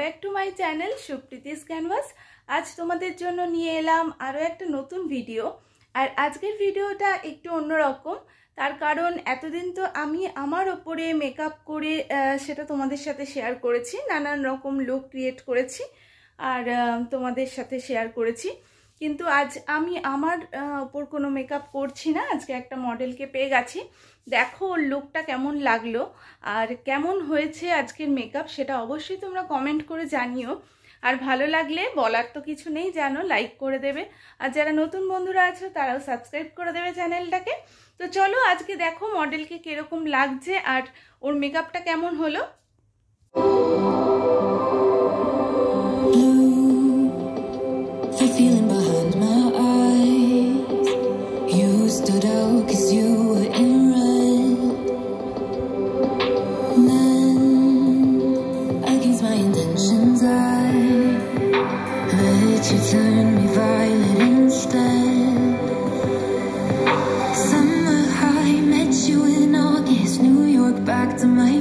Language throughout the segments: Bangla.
Back to my channel Supriti's canvas আজ তোমাদের জন্য নিয়ে এলাম আরও একটা নতুন ভিডিও আর আজকের ভিডিওটা একটু অন্যরকম। তার কারণ এতদিন তো আমি আমার ওপরে মেকআপ করে সেটা তোমাদের সাথে শেয়ার করেছি, নানান রকম লুক ক্রিয়েট করেছি। আর তোমাদের সাথে শেয়ার করেছি। কিন্তু আজ আমি আমার ওপর কোনো মেকআপ করছি না। আজকে একটা মডেলকে পেয়ে গেছি। দেখো ওর লুকটা কেমন লাগল আর কেমন হয়েছে আজকের মেকআপ সেটা অবশ্যই তোমরা কমেন্ট করে জানিও। আর ভালো লাগলে বলার তো কিছু নেই, জানো লাইক করে দেবে। আর যারা নতুন বন্ধুরা আছো, তারাও সাবস্ক্রাইব করে দেবে চ্যানেলটাকে তো চলো আজকে দেখো মডেলকে কীরকম লাগছে আর ওর মেকআপটা কেমন হলো। Intentions, I let you turn me violet instead. Summer met you in August. New York, back to my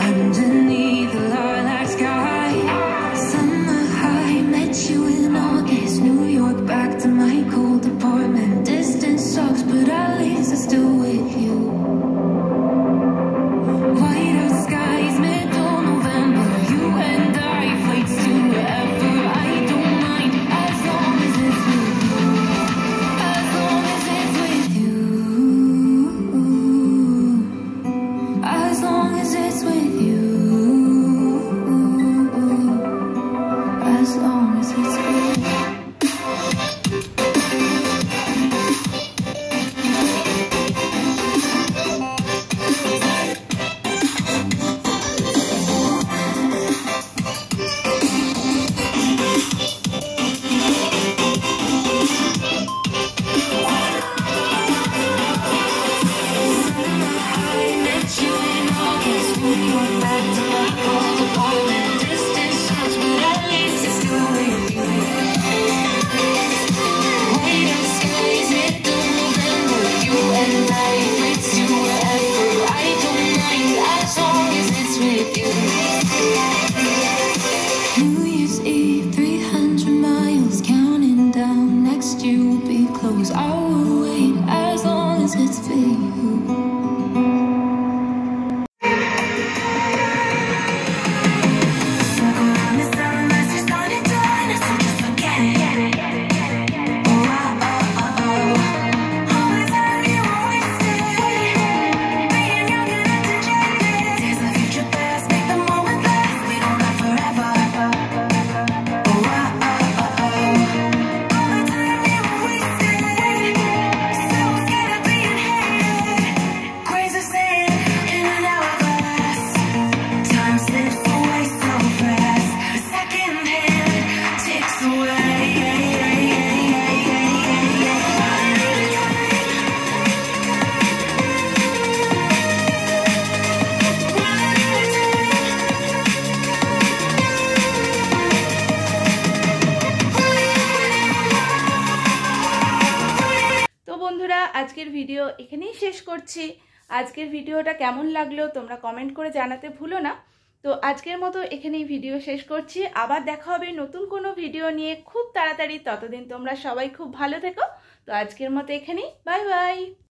安静。close out. আজকের ভিডিও এখানেই শেষ করছি। আজকের ভিডিওটা কেমন লাগল তোমরা কমেন্ট করে জানাতে ভুলো না। তো আজকের মতো এখানেই ভিডিও শেষ করছি। আবার দেখা হবে নতুন কোনো ভিডিও নিয়ে খুব তাড়াতাড়ি। ততদিন তোমরা সবাই খুব ভালো থেকো। তো আজকের মতো এখানেই। Bye bye.